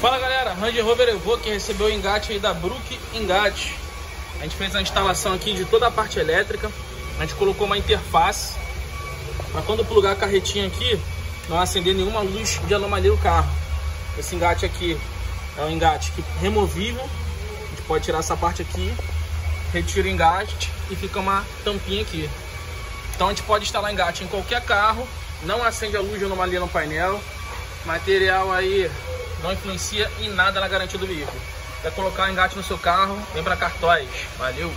Fala galera, Range Rover Evoque recebeu o engate aí da Brook Engate. A gente fez a instalação aqui de toda a parte elétrica. A gente colocou uma interface para quando plugar a carretinha aqui, não acender nenhuma luz de anomalia do carro. Esse engate aqui é um engate removível. A gente pode tirar essa parte aqui, retira o engate e fica uma tampinha aqui. Então a gente pode instalar engate em qualquer carro, não acende a luz de anomalia no painel. Material aí não influencia em nada na garantia do veículo. Quer colocar o engate no seu carro, vem para Cartóis. Valeu!